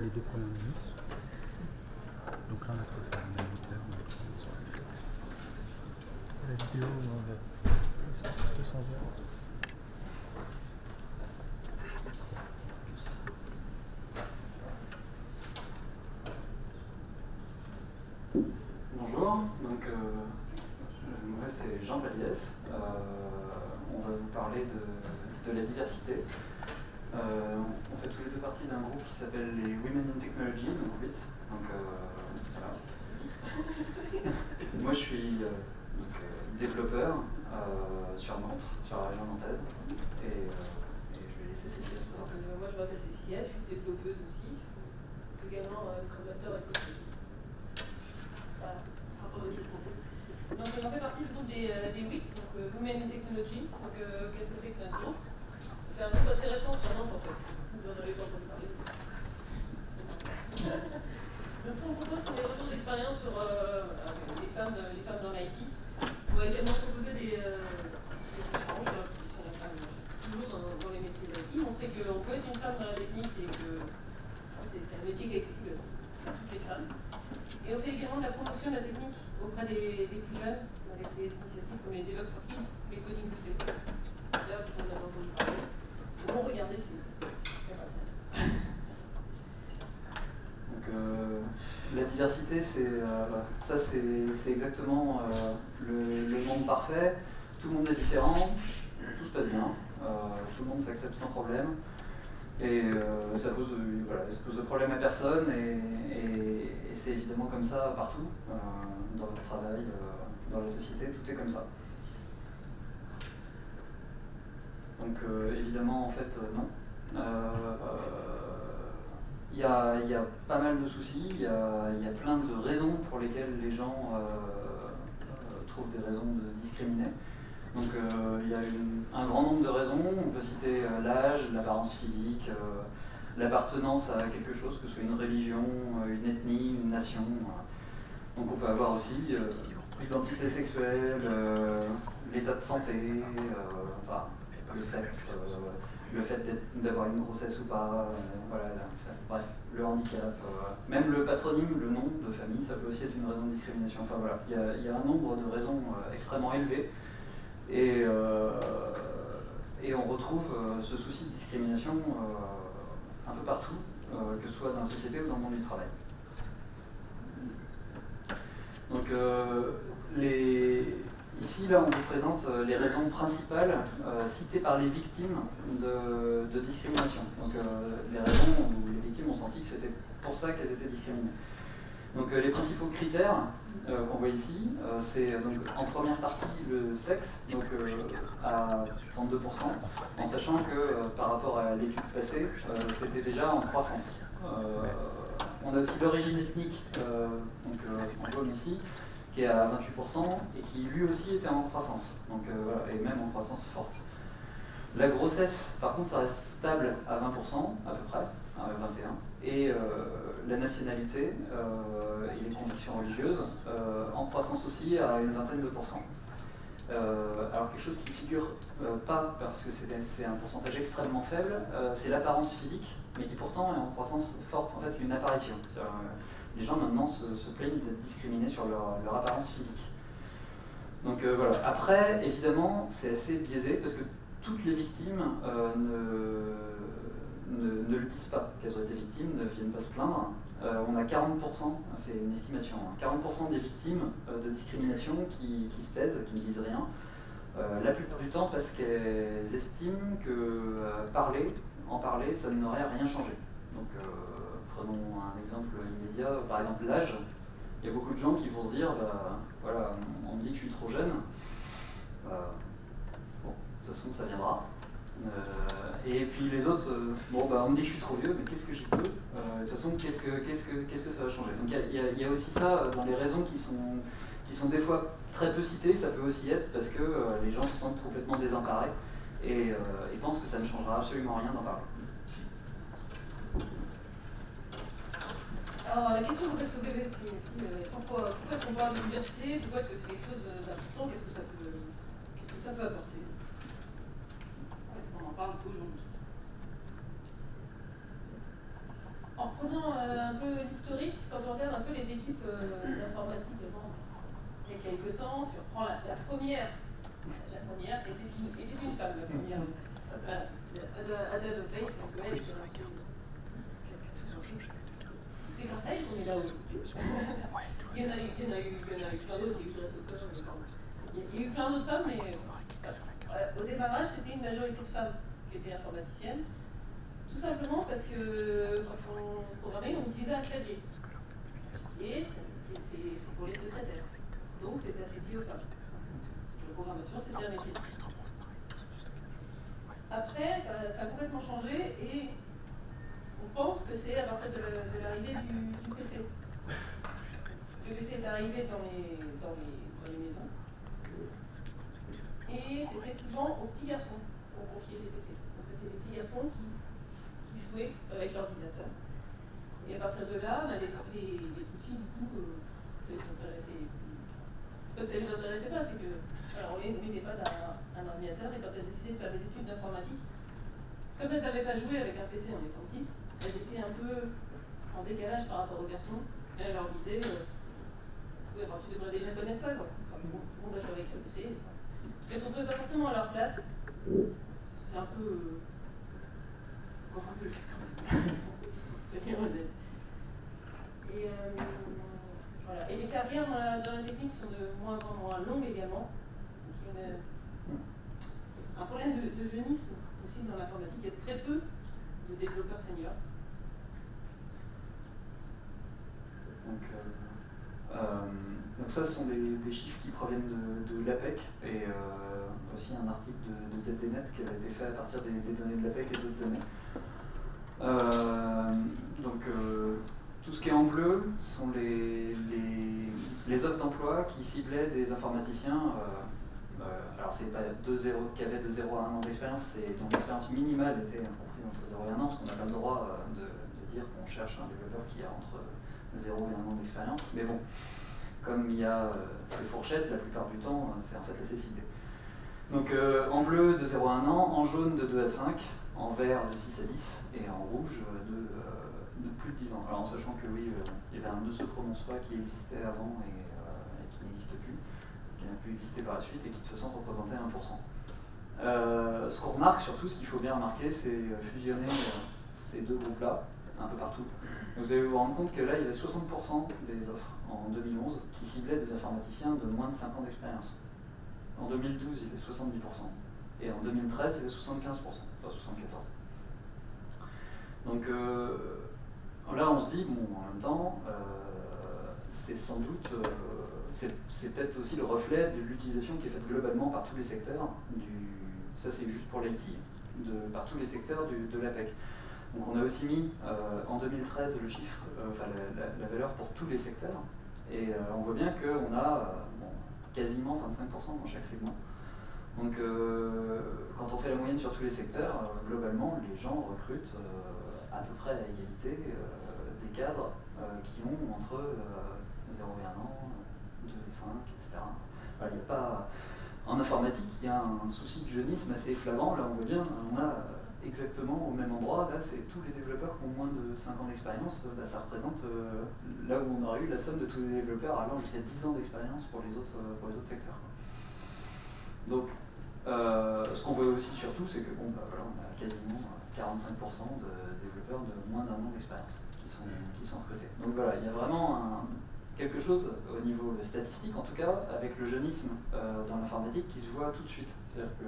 les deux premières minutes. Donc là, on a trouvé faire un éditeur. La vidéo, on va 200 heures. Das, das höre ich nicht. Ça, c'est exactement euh, le, monde parfait. Tout le monde est différent, tout se passe bien, euh, tout le monde s'accepte sans problème. Et euh, ça, pose, euh, voilà, ça pose de problème à personne, et, c'est évidemment comme ça partout, euh, dans le travail, euh, dans la société, tout est comme ça. Donc euh, évidemment, en fait, euh, non. Il y, a, pas mal de soucis, il y a, plein de raisons pour lesquelles les gens euh, euh, trouvent des raisons de se discriminer. Donc euh, il y a un grand nombre de raisons, on peut citer l'âge, l'apparence physique, l'appartenance à quelque chose, que ce soit une religion, une ethnie, une nation. Donc on peut avoir aussi l'identité sexuelle, l'état de santé, enfin, le sexe, le fait d'avoir une grossesse ou pas, euh, voilà, bref, le handicap, euh, même le patronyme, le nom de famille, ça peut aussi être une raison de discrimination. Enfin voilà, il y a, un nombre de raisons euh, extrêmement élevé et, et on retrouve ce souci de discrimination un peu partout, que ce soit dans la société ou dans le monde du travail. Donc les- ici, là, on vous présente euh, les raisons principales euh, citées par les victimes de, discrimination. Donc euh, les raisons où les victimes ont senti que c'était pour ça qu'elles étaient discriminées. Donc les principaux critères qu'on voit ici, c'est en première partie le sexe, donc à 32%, en sachant que par rapport à l'étude passée, c'était déjà en croissance. On a aussi l'origine ethnique, donc en jaune ici, qui est à 28% et qui lui aussi était en croissance, donc euh, et même en croissance forte. La grossesse, par contre, ça reste stable à 20% à peu près, à 21. Et euh, la nationalité euh, et les convictions religieuses en croissance aussi à une vingtaine de pourcents. Alors quelque chose qui figure euh, pas parce que c'est un pourcentage extrêmement faible, c'est l'apparence physique, mais qui pourtant est en croissance forte. En fait, c'est une apparition. Les gens maintenant se, plaignent d'être discriminés sur leur, apparence physique. Donc euh, voilà. Après, évidemment, c'est assez biaisé parce que toutes les victimes euh, ne, ne, le disent pas qu'elles ont été victimes, ne viennent pas se plaindre. Euh, on a 40%, c'est une estimation, hein, 40% des victimes de discrimination qui, se taisent, qui ne disent rien. La plupart du temps parce qu'elles estiment que parler, en parler, ça n'aurait rien changé. Donc prenons un exemple immédiat, par exemple l'âge. Il y a beaucoup de gens qui vont se dire, bah, voilà, on me dit que je suis trop jeune. Bah, bon, de toute façon, ça viendra. Euh, et puis les autres, euh, bon, bah, on me dit que je suis trop vieux, mais qu'est-ce que je peux Euh, De toute façon, qu'est-ce que, que, que ça va changer? Donc il y a- aussi ça dans les raisons qui sont, qui sont des fois très peu citées. Ça peut aussi être parce que les gens se sentent complètement désemparés et, et pensent que ça ne changera absolument rien d'en parler. Alors la question que vous poser, c'est euh, pourquoi, pourquoi est-ce qu'on parle de diversité Pourquoi est-ce que c'est quelque chose d'important? Qu'est-ce que ça peut, qu'est-ce que ça peut apporter? Pourquoi est-ce qu'on en parle aujourd'hui? Oh, prenant euh, un peu l'historique, quand on regarde un peu les équipes euh, d'informatique avant, il y a quelques temps, si on prend la, la première, la première était une, était une femme, la première. Ada, Lovelace, qui a lancé. qui a tout lancé. C'est grâce à elle qu'on est là aujourd'hui. Il y en a eu, plein d'autres, il y a eu plein d'autres femmes, mais ça- euh, au démarrage, c'était une majorité de femmes qui étaient informaticiennes. Tout simplement parce que quand on programmait, on utilisait un clavier. C'est c'est pour les secrétaires. Donc c'était associé aux femmes. La programmation, c'était un métier. Après, ça, ça a complètement changé et on pense que c'est à partir de la- de l'arrivée du, PC. Le PC est arrivé dans les, maisons. Et c'était souvent aux petits garçons qu'on confiait les PC. Donc c'était les petits garçons qui, jouaient avec l'ordinateur. Et à partir de là, bah, les, petites filles, du coup, euh, ça les intéressait. Que ça les intéressait pas, c'est que alors, on les mettait pas dans un ordinateur et quand elles décidaient de faire des études d'informatique, comme elles n'avaient pas joué avec un PC en étant petites, elles étaient un peu en décalage par rapport aux garçons. Et elle leur disait, euh, tu devrais déjà connaître ça, quoi. Enfin, tout, le monde a joué avec le PC. Elles retrouvaient pas forcément à leur place. C'est un peu. euh, C'est encore un peu le cas quand même. C'est bien honnête. Et, euh. Et les carrières dans la, technique sont de moins en moins longues également. Un problème de, de jeunisme aussi dans l'informatique. Il y a très peu de développeurs seniors. Donc, euh, euh, donc ça, ce sont des, chiffres qui proviennent de, l'APEC et euh, aussi un article de, ZDNet qui avait été fait à partir des, données de l'APEC et d'autres données. Donc tout ce qui est en bleu sont les, offres d'emploi qui ciblaient des informaticiens. euh, euh, alors c'est pas de 0, qui avaient de 0 à 1 an d'expérience, c'est dont l'expérience minimale était comprise entre 0 et 1 an, parce qu'on n'a pas le droit de, de dire qu'on cherche un développeur qui a entre 0 et 1 an d'expérience. Mais bon, comme il y a euh, ces fourchettes, la plupart du temps, euh, c'est en fait assez ciblé. Donc euh, en bleu de 0 à 1 an, en jaune de 2 à 5, en vert de 6 à 10 et en rouge de, plus de 10 ans. Alors en sachant que oui, il y avait un ne se prononce pas qui existait avant et, qui n'existe plus, qui n'a plus existé par la suite et qui de toute façon représentait 1%. Euh, ce qu'on remarque surtout, ce qu'il faut bien remarquer, c'est fusionner ces deux groupes-là un peu partout. Vous allez vous rendre compte que là, il y avait 60% des offres en 2011 qui ciblaient des informaticiens de moins de 5 ans d'expérience. En 2012, il y avait 70%. Et en 2013, il y avait 75%, enfin 74%. Donc euh, là, on se dit, bon, en même temps, euh, c'est sans doute, euh, c'est peut-être aussi le reflet de l'utilisation qui est faite globalement par tous les secteurs, du, ça c'est juste pour l'IT, par tous les secteurs de l'APEC. Donc on a aussi mis euh, en 2013 le chiffre, euh, enfin la, valeur pour tous les secteurs, et euh, on voit bien qu'on a quasiment 25% dans chaque segment. Donc quand on fait la moyenne sur tous les secteurs, globalement les gens recrutent à peu près à égalité des cadres qui ont entre euh, 0 et 1 an, 2 et 5, etc. En informatique, il y a un souci de jeunisme assez flagrant. Là, on voit bien, on a exactement au même endroit. Là, c'est tous les développeurs qui ont moins de 5 ans d'expérience. euh, ça représente euh, là où on aurait eu la somme de tous les développeurs allant jusqu'à 10 ans d'expérience pour, les autres, euh, pour les autres secteurs. Donc, ce qu'on voit aussi surtout, c'est que bon, bah, voilà, on a quasiment euh, 45% de développeurs de moins d'un an d'expérience qui sont, qui sont recrutés. Donc voilà, il y a vraiment quelque chose au niveau statistique, en tout cas, avec le jeunisme dans l'informatique qui se voit tout de suite. C'est-à-dire que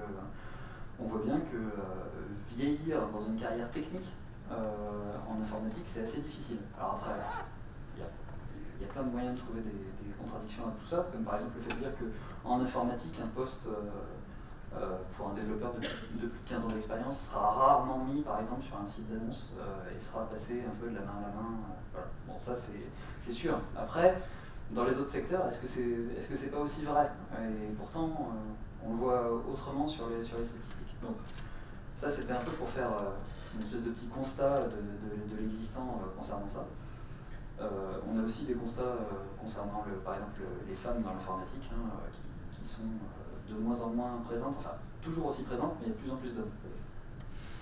on voit bien que euh, vieillir dans une carrière technique euh, en informatique, c'est assez difficile. Alors après, il y y a plein de moyens de trouver des, contradictions à tout ça, comme par exemple le fait de dire qu'en informatique, un poste euh, pour un développeur de, de plus de 15 ans d'expérience sera rarement mis, par exemple, sur un site d'annonce et sera passé un peu de la main à la main. voilà. Bon, ça, c'est sûr. Après, dans les autres secteurs, est-ce que c'est que c'est pas aussi vrai? Et pourtant, euh, on le voit autrement sur les, statistiques. Donc, ça, c'était un peu pour faire euh, une espèce de petit constat de, l'existant euh, concernant ça. On a aussi des constats concernant, par exemple, le- les femmes dans l'informatique, hein, qui, sont de moins en moins présentes, enfin, toujours aussi présentes, mais il y a de plus en plus d'hommes.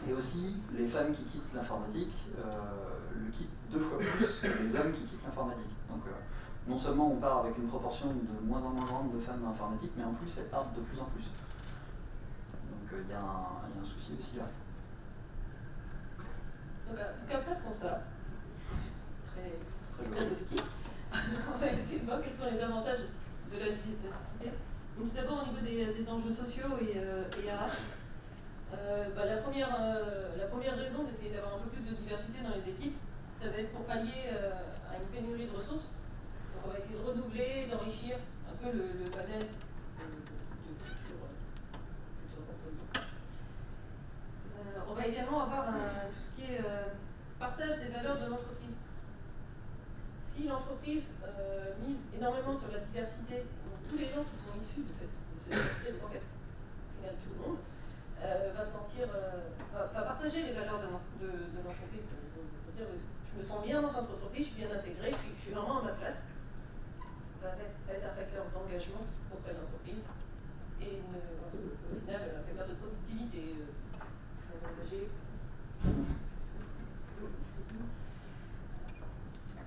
Et aussi, les femmes qui quittent l'informatique le quittent deux fois plus que les hommes qui quittent l'informatique. Donc, non seulement on part avec une proportion de moins en moins grande de femmes dans l'informatique, mais en plus elles partent de plus en plus. Donc il y, a un souci aussi là. Donc, après ce constat, très, très positif, on va essayer de voir quels sont les avantages de la diversité. Donc tout d'abord au niveau des, enjeux sociaux et, euh, RH. Euh, bah, la, première, euh, la première raison d'essayer d'avoir un peu plus de diversité dans les équipes, ça va être pour pallier à une pénurie de ressources. On va essayer de renouveler, d'enrichir un peu le, panel de, futurs, employés. on va également avoir tout ce qui est partage des valeurs de l'entreprise si l'entreprise euh, mise énormément sur la diversité, tous les gens qui sont issus de cette, donc en fait, au final tout le monde, euh, va sentir, euh, va, partager les valeurs de, l'entreprise. dire, je me sens bien dans cette entreprise, je suis bien intégré, je suis, vraiment à ma place. Ça va, être, un facteur d'engagement auprès de l'entreprise et au final un facteur de productivité. engagé.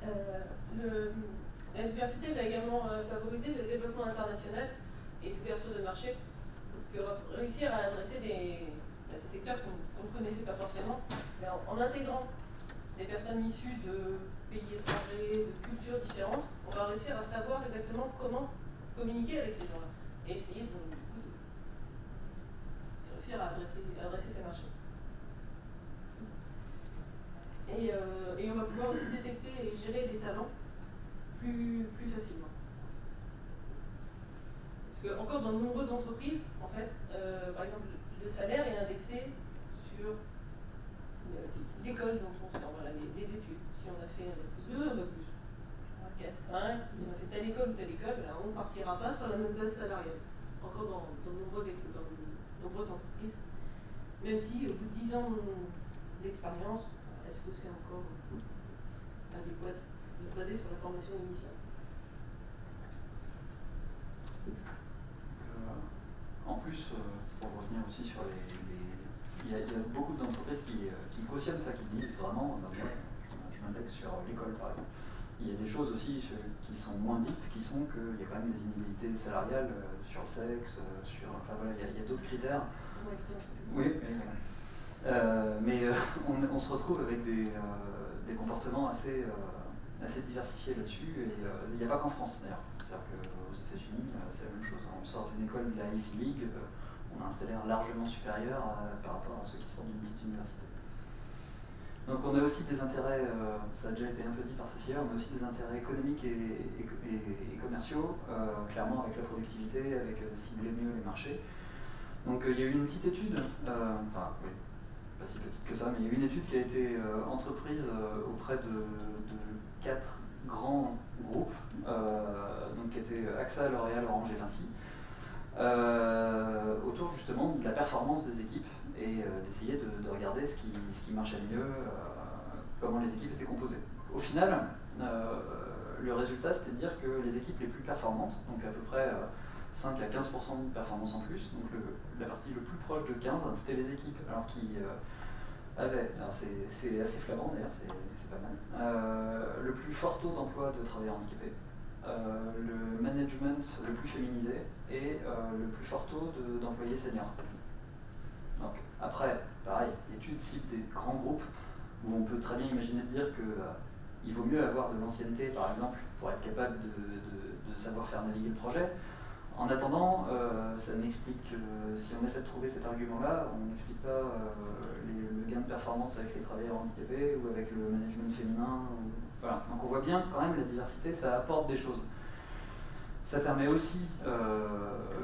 Euh, la diversité va également euh, favoriser le développement international et l'ouverture de marché, parce que réussir à adresser des, secteurs qu'on ne connaissait pas forcément, mais en, intégrant des personnes issues de pays étrangers, de cultures différentes, on va réussir à savoir exactement comment communiquer avec ces gens-là et essayer de, réussir à adresser ces marchés. Euh, et, on va pouvoir aussi détecter et gérer des talents plus, facilement. Parce que encore dans de nombreuses entreprises, en fait, euh, par exemple, le salaire est indexé sur l'école dont on sort, voilà, les, études. Si on a fait plus 2, on a plus 4, 5, si on a fait telle école ou telle école, ben, on ne partira pas sur la même base salariale. Encore dans, de nombreuses entreprises. Même si au bout de 10 ans d'expérience, est-ce que c'est encore adéquat de se baser sur la formation initiale? Euh, En plus, euh, pour revenir aussi sur les. Il, y a, beaucoup d'entreprises qui, euh, qui, cautionnent ça, qui disent vraiment, je m'indexe sur l'école par exemple. Il y a des choses aussi qui sont moins dites, qui sont qu'il y a quand même des inégalités salariales sur le sexe, sur. Enfin voilà, il y a, d'autres critères. Oui, euh, mais euh, on, se retrouve avec des, euh, comportements assez, assez diversifiés là-dessus. Et il n'y a pas qu'en France d'ailleurs. C'est-à-dire qu'aux États-Unis, c'est la même chose. On sort d'une école de la Ivy League, on a un salaire largement supérieur par rapport à ceux qui sortent d'une petite université. Donc on a aussi des intérêts, ça a déjà été un peu dit par Cécilia, on a aussi des intérêts économiques et, commerciaux, clairement avec la productivité, avec cibler mieux les marchés. Donc il y a eu une petite étude, enfin oui, pas si petite que ça, mais il y a eu une étude qui a été euh, entreprise euh, auprès de, quatre grands groupes, euh, donc qui étaient AXA, L'Oréal, Orange et Vinci, autour justement de la performance des équipes et d'essayer de, regarder ce qui, ce qui marchait mieux, comment les équipes étaient composées. Au final, le résultat c'était de dire que les équipes les plus performantes, donc à peu près 5 à 15% de performance en plus. Donc la partie le plus proche de 15, c'était les équipes, alors qui euh, avaient, c'est assez flagrant d'ailleurs, c'est pas mal, euh, le plus fort taux d'emploi de travailleurs handicapés, euh, le management le plus féminisé et le plus fort taux d'employés seniors. Après, pareil, l'étude cible des grands groupes où on peut très bien imaginer de dire qu'il vaut mieux avoir de l'ancienneté, par exemple, pour être capable de savoir faire naviguer le projet, en attendant, euh, ça n'explique, si on essaie de trouver cet argument-là, on n'explique pas euh, le gain de performance avec les travailleurs handicapés ou avec le management féminin. voilà. Donc on voit bien quand même la diversité, ça apporte des choses. Ça permet aussi, euh,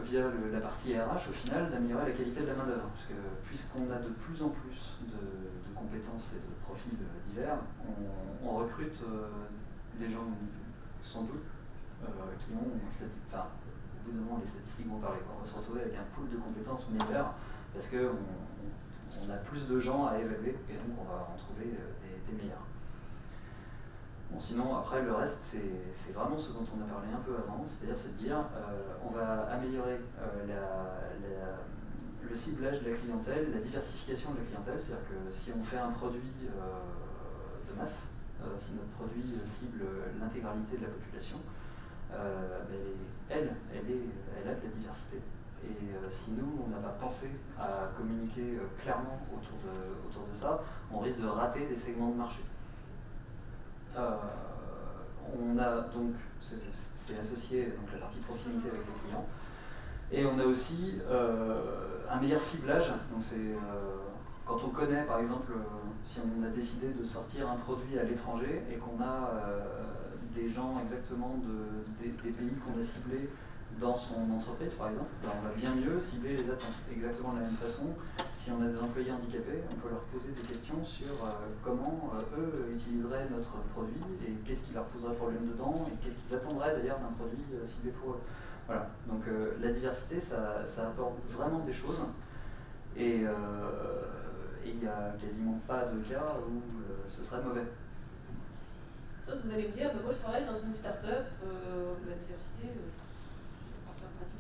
via la partie RH au final, d'améliorer la qualité de la main-d'œuvre. Puisqu'on a de plus en plus de, compétences et de profils divers, on, recrute des gens sans doute qui ont enfin, bout les statistiques vont parler. On va se retrouver avec un pool de compétences meilleur parce qu'on on a plus de gens à évaluer et donc on va en trouver euh, des, meilleurs. Sinon, après, le reste, c'est vraiment ce dont on a parlé un peu avant, c'est-à-dire c'est de dire euh, on va améliorer euh, le ciblage de la clientèle, la diversification de la clientèle, c'est-à-dire que si on fait un produit de masse, si notre produit cible l'intégralité de la population, ben, elle, elle, est, elle a de la diversité. Et si nous, on n'a pas pensé à communiquer clairement autour de, autour de ça, on risque de rater des segments de marché. On a donc, c'est associé donc la partie proximité avec les clients, et on a aussi euh, un meilleur ciblage. Euh, quand on connaît, par exemple, euh, si on a décidé de sortir un produit à l'étranger et qu'on a des gens exactement de, des, pays qu'on a ciblés dans son entreprise, par exemple, ben, on va bien mieux cibler les attentes. Exactement de la même façon, si on a des employés handicapés, on peut leur poser des questions sur comment eux utiliseraient notre produit et qu'est-ce qui leur poserait problème dedans et qu'est-ce qu'ils attendraient d'ailleurs d'un produit ciblé pour eux. Voilà, donc euh, la diversité, ça, apporte vraiment des choses. Et euh, il n'y a quasiment pas de cas où euh, ce serait mauvais. Sauf que vous allez me dire, bah, moi je travaille dans une start-up, la diversité,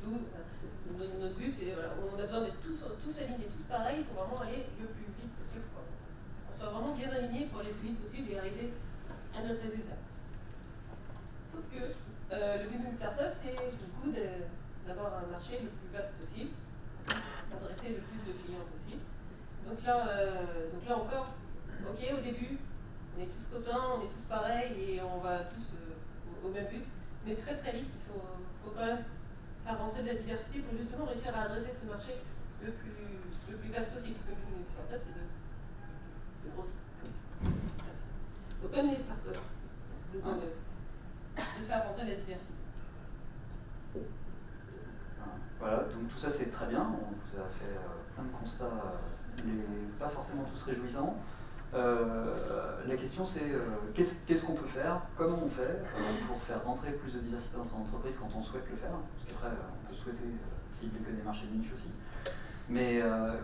tout. Notre but, c'est voilà, on a besoin d'être tous, tous alignés, tous pareils pour vraiment aller le plus vite possible. On soit vraiment bien alignés pour aller le plus vite possible et arriver à notre résultat. Sauf que euh, le but d'une startup, c'est du coup d'avoir un marché le plus vaste possible, d'adresser le plus de clients possible. Donc là, euh, donc là encore, ok, au début, on est tous copains, on est tous pareils et on va tous euh, au, même but. Mais très très vite, il faut, faut, quand même faire rentrer de la diversité pour justement réussir à adresser ce marché le plus, le plus vaste possible. Parce que le but d'une startup, c'est de, de grossir. Donc même les startups, de de faire rentrer la diversité. Voilà, donc tout ça c'est très bien, on vous a fait euh, plein de constats, mais pas forcément tous réjouissants. Euh, la question c'est euh, qu'est-ce qu'on peut faire, comment on fait pour faire rentrer plus de diversité dans son entreprise quand on souhaite le faire, parce qu'après on peut souhaiter cibler que des marchés de niche aussi. Mais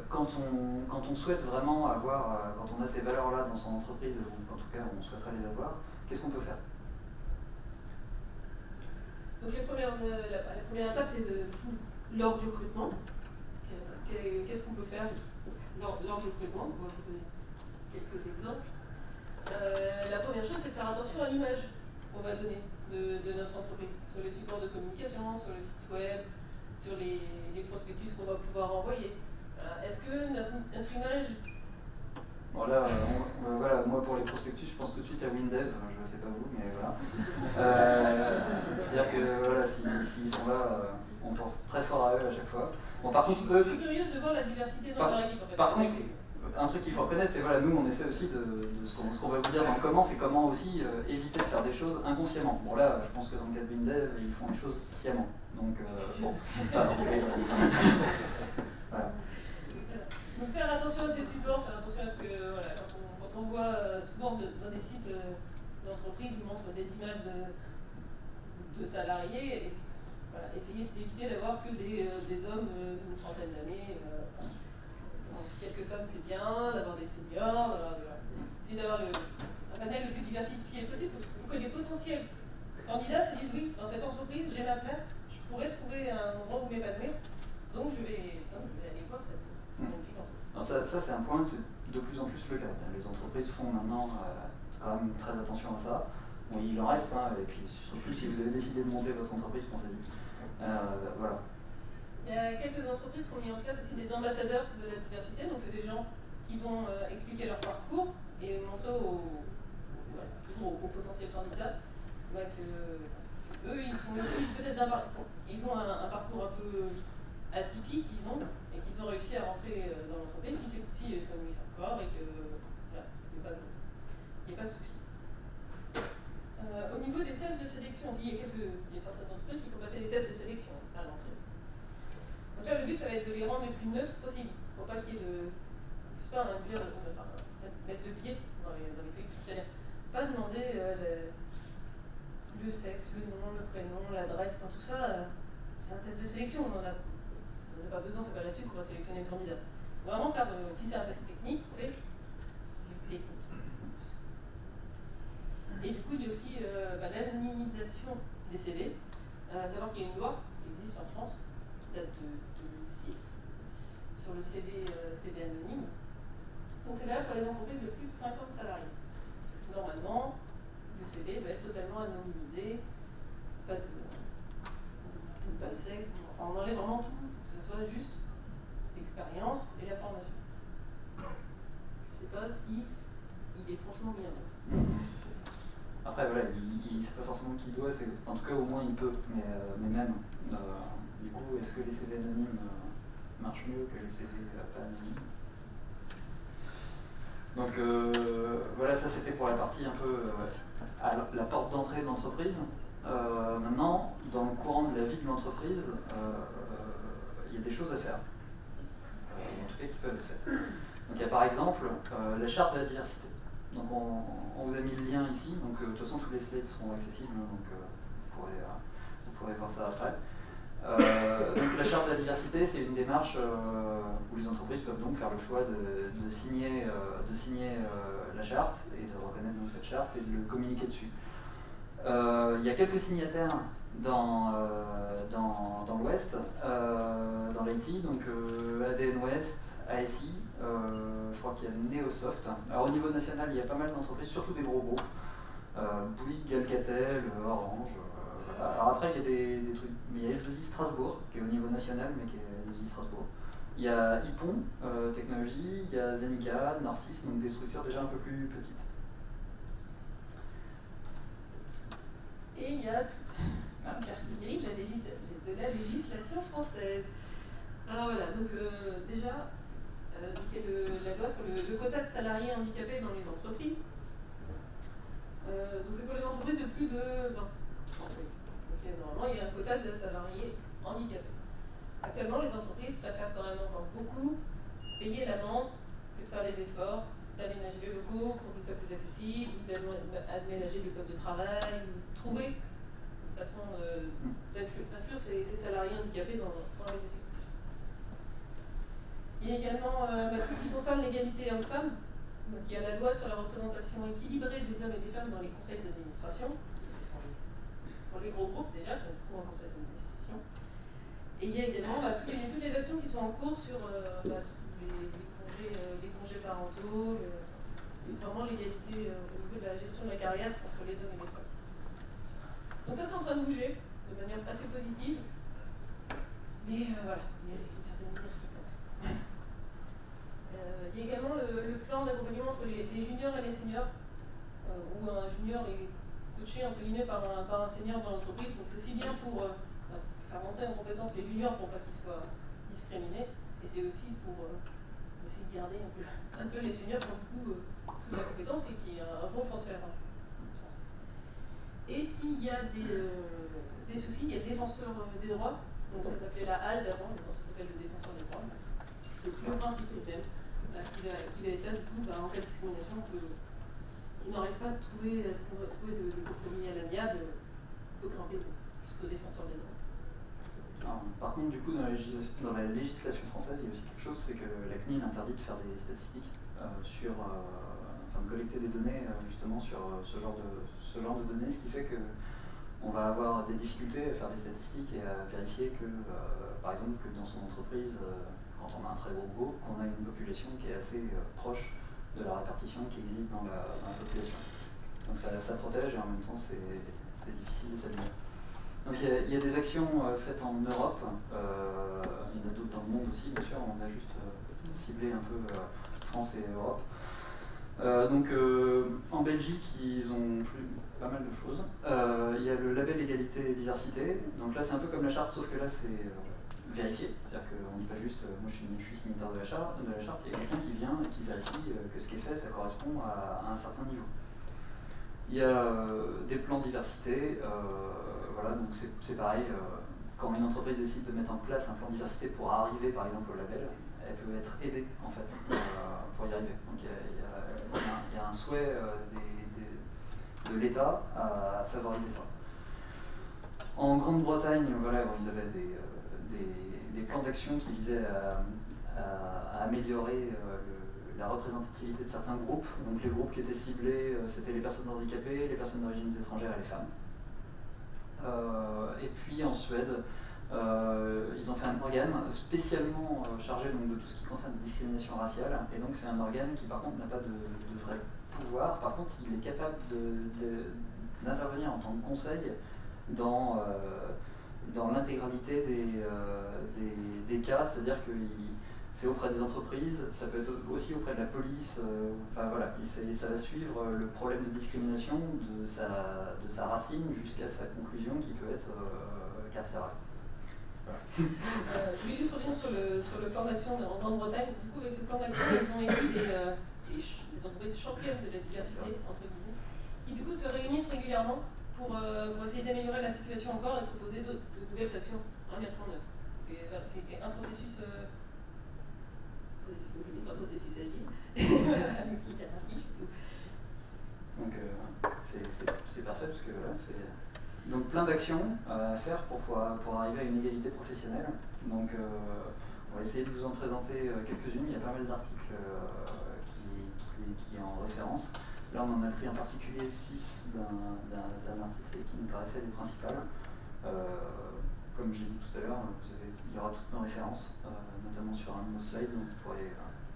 quand, on, quand on souhaite vraiment avoir, quand on a ces valeurs-là dans son entreprise, en tout cas on souhaiterait les avoir, qu'est-ce qu'on peut faire? Donc la première, étape, c'est lors du recrutement. Qu'est-ce qu'on peut faire lors, du recrutement On va vous donner quelques exemples. Euh, la première chose, c'est de faire attention à l'image qu'on va donner de, notre entreprise, sur les supports de communication, sur le site web, sur les, prospectus qu'on va pouvoir envoyer. Est-ce que notre image Bon là, euh, voilà, moi pour les prospectus, je pense tout de suite à Windev, je ne sais pas vous, mais voilà. Euh, c'est-à-dire que voilà, s'ils sont là, euh, on pense très fort à eux à chaque fois. Bon, par contre, eux, je suis curieuse de voir la diversité dans leur équipe. En fait. Par contre, un truc qu'il faut reconnaître, c'est voilà, nous on essaie aussi de, ce qu'on va vous dire dans le comment, c'est comment aussi éviter de faire des choses inconsciemment. Bon là, je pense que dans le cas de Windev, ils font les choses sciemment. Donc bon, voilà. Donc faire attention à ces supports, faire attention à ce que, voilà, quand on, voit euh, souvent dans des sites euh, d'entreprise, ils montrent des images de, salariés, et, essayer d'éviter d'avoir que des, euh, hommes d'une trentaine d'années. Quelques femmes, c'est bien, d'avoir des seniors, d'avoir un panel le plus diversifié possible, pour que les potentiels candidats se disent oui, dans cette entreprise, j'ai ma place, je pourrais trouver un endroit où m'épanouir, donc je vais, aller voir cette, cette hmm ça, c'est un point, c'est de plus en plus le cas. Les entreprises font maintenant euh, quand même très attention à ça. Bon, il en reste, hein, et puis surtout si vous avez décidé de monter votre entreprise, pensez-y. Euh, voilà. Il y a quelques entreprises qui ont mis en place aussi des ambassadeurs de la diversité, donc c'est des gens qui vont euh, expliquer leur parcours et montrer aux, toujours aux, potentiels candidats que eux, ils sont peut-être d'un ils ont un, parcours un peu atypique, disons, et qu'ils ont réussi à rentrer euh, dans l'entreprise, qui s'est épanouissent encore et que voilà, il n'y a, pas de souci. Euh, au niveau des tests de sélection, il y, a quelques, il y a certaines entreprises qui font passer des tests de sélection à l'entrée. Donc là, le ça va être de les rendre les plus neutres possible, pour pas qu'il y ait de. Je sais pas, induire, enfin, mettre de biais dans les, dans les pas demander euh, le, sexe, le nom, le prénom, l'adresse, enfin tout ça, c'est un test de sélection. On en a pas besoin, c'est pas là-dessus qu'on va sélectionner le candidat. Vraiment faire, euh, si c'est un test technique, on fait du technique. Et du coup, il y a aussi euh, bah, l'anonymisation des. Euh, à savoir qu'il y a une loi qui existe en France, qui date de 2006, sur le le CD, CD anonyme. Donc c'est valable pour les entreprises de plus de 50 salariés. Normalement, le CD doit être totalement anonymisé, pas de, pas de sexe, enfin on enlève vraiment tout pour que ce soit juste l'expérience et la formation. Je ne sais pas si il est franchement bien. Après, voilà, il, c'est pas forcément qu'il doit, en tout cas au moins il peut, mais, euh, mais même, euh, du coup, est-ce que les CD anonymes marchent mieux que les CD pas anonymes donc euh, voilà, ça c'était pour la partie un peu euh, à la porte d'entrée de l'entreprise. Euh, maintenant, dans le courant de la vie de l'entreprise, il y a des choses à faire. en tout cas, qui peuvent être faites. Donc il y a par exemple la charte de la diversité. Donc on, vous a mis le lien ici, donc de toute façon tous les slides seront accessibles, hein, donc vous pourrez voir ça après. Euh, donc la charte de la diversité, c'est une démarche euh, où les entreprises peuvent donc faire le choix de, signer, de signer euh, la charte et de reconnaître cette charte et de le communiquer dessus. Il y a quelques signataires dans, dans, dans l'Ouest, dans l'IT, donc ADN Ouest, ASI, je crois qu'il y a Neosoft. Alors au niveau national, il y a pas mal d'entreprises, surtout des gros groupes, Bouygues, Alcatel, Orange, alors après, il y a des, trucs. Il y a S2I Strasbourg, qui est au niveau national, mais qui est S2I Strasbourg. Il y a IPON euh, Technologies, il y a Zenica, Narcisse, donc des structures déjà un peu plus petites. Et il y a toute la l'artillerie de, la législation française. Alors voilà, donc euh, déjà, euh, il y a la loi sur le, quota de salariés handicapés dans les entreprises. donc c'est pour les entreprises de plus de 20 normalement, il y a un quota de salariés handicapés. Actuellement, les entreprises préfèrent quand même encore beaucoup payer l'amende que de faire les efforts d'aménager les locaux pour qu'ils soient plus accessibles, d'aménager des postes de travail, ou trouver une façon d'inclure ces, salariés handicapés dans, les effectifs. Il y a également euh, bah, tout ce qui concerne l'égalité homme-femme. Donc il y a la loi sur la représentation équilibrée des hommes et des femmes dans les conseils d'administration pour les gros groupes déjà, pour un conseil d'administration. Et il y a également bah, toutes, les, actions qui sont en cours sur euh, bah, les, congés, euh, les, congés, parentaux, et vraiment l'égalité euh, au niveau de la gestion de la carrière entre les hommes et les femmes. Donc ça c'est en train de bouger de manière assez positive, mais voilà, il y a une certaine diversité. il y a également le, plan d'accompagnement entre les, juniors et les seniors, où un junior est coaché entre guillemets par un, par senior dans l'entreprise. Donc aussi bien pour euh, bah, faire monter en compétence les juniors pour pas qu'ils soient discriminés, et c'est aussi pour euh, essayer de garder un peu, les seniors qui ont beaucoup, euh, de la compétence et qui a un bon transfert. Hein. Et s'il y a des, des, soucis, il y a le défenseur des droits, donc ça s'appelait la HALD avant, maintenant ça s'appelle le défenseur des droits. le principe est le même, qui, va, qui va être là du coup bah, en cas de discrimination, s'ils n'arrivent pas à trouver, trouver de, compromis à l'amiable, peut grimper jusqu'au défenseur des droits. par contre, du coup, dans la, législation française, il y a aussi quelque chose, c'est que la CNIL interdit de faire des statistiques euh, sur, euh, enfin de collecter des données euh, justement sur ce, genre de, données, ce qui fait que on va avoir des difficultés à faire des statistiques et à vérifier que, par exemple, que dans son entreprise, quand on a un très gros groupe, qu'on a une population qui est assez proche de la répartition qui existe dans la, population. Donc ça, ça, protège et en même temps c'est difficile s'aligner. Donc il y, a, des actions euh, faites en Europe, euh, il y en a d'autres dans le monde aussi bien sûr, on a juste euh, ciblé un peu France et Europe. donc en Belgique, ils ont plus, pas mal de choses. Il y a le label égalité et diversité. Donc là, c'est un peu comme la charte, sauf que là, c'est vérifier. C'est-à-dire qu'on ne dit pas juste euh, moi je suis, signataire de la charte, de la charte il y a quelqu'un qui vient et qui vérifie euh, que ce qui est fait ça correspond à, un certain niveau. Il y a euh, des plans diversité, voilà, donc c'est pareil, quand une entreprise décide de mettre en place un plan diversité pour arriver par exemple au label, elle peut être aidée en fait pour y arriver. Donc il y a, un, souhait de l'État à favoriser ça. En Grande-Bretagne, voilà, ils avaient des, des, plans d'action qui visaient à, améliorer euh, la représentativité de certains groupes. Donc les groupes qui étaient ciblés, euh, c'était les personnes handicapées, les personnes d'origine étrangère et les femmes. Euh, et puis en Suède, ils ont fait un organe spécialement chargé donc, de tout ce qui concerne la discrimination raciale. Et donc c'est un organe qui par contre n'a pas de, vrai pouvoir. Par contre, il est capable d'intervenir en tant que conseil dans, dans l'intégralité des, euh, des, des, cas. C'est-à-dire que c'est auprès des entreprises, ça peut être aussi auprès de la police. Euh, enfin voilà, ça va suivre le problème de discrimination de sa, de sa racine jusqu'à sa conclusion qui peut être carcérale. Euh, je voulais juste revenir sur le, sur le plan d'action en Grande-Bretagne. Du coup, avec ce plan d'action, ils ont élu des, euh, des, des, entreprises championnes de la diversité, entre guillemets, qui du coup se réunissent régulièrement pour, euh, pour essayer d'améliorer la situation encore et proposer de, de nouvelles actions à mettre en œuvre. C'est un processus, euh, un processus agile. Donc c'est parfait parce que voilà, c'est donc plein d'actions à faire pour, pour arriver à une égalité professionnelle. Donc euh, on va essayer de vous en présenter euh, quelques-unes. Il y a pas mal d'articles euh, qui, qui, qui, est en référence. Là on en a pris en particulier 6 d'un article qui nous paraissait les principales. comme j'ai dit tout à l'heure, il y aura toutes nos références, notamment sur un de nos slides, donc vous pourrez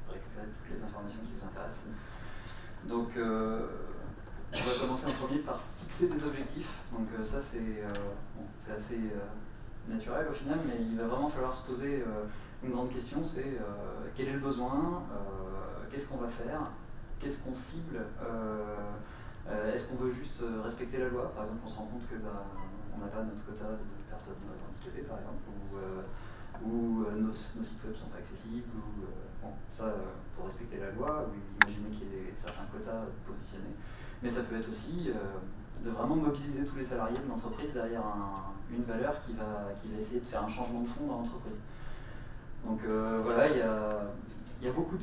récupérer toutes les informations qui vous intéressent. Donc on va commencer en premier par fixer des objectifs. Donc euh, ça c'est euh, assez euh, naturel au final, mais il va vraiment falloir se poser une grande question, c'est quel est le besoin, qu'est-ce qu'on va faire, qu'est-ce qu'on cible, est-ce qu'on veut juste respecter la loi Par exemple, on se rend compte que bah, on n'a pas notre quota de personnes handicapées, par exemple, ou, nos, sites web sont pas accessibles, ou bon, ça pour respecter la loi, ou imaginer qu'il y ait certains quotas positionnés mais ça peut être aussi euh, de vraiment mobiliser tous les salariés de l'entreprise derrière une valeur qui va, qui va essayer de faire un changement de fond dans l'entreprise. Donc euh, voilà, il y a, y a, beaucoup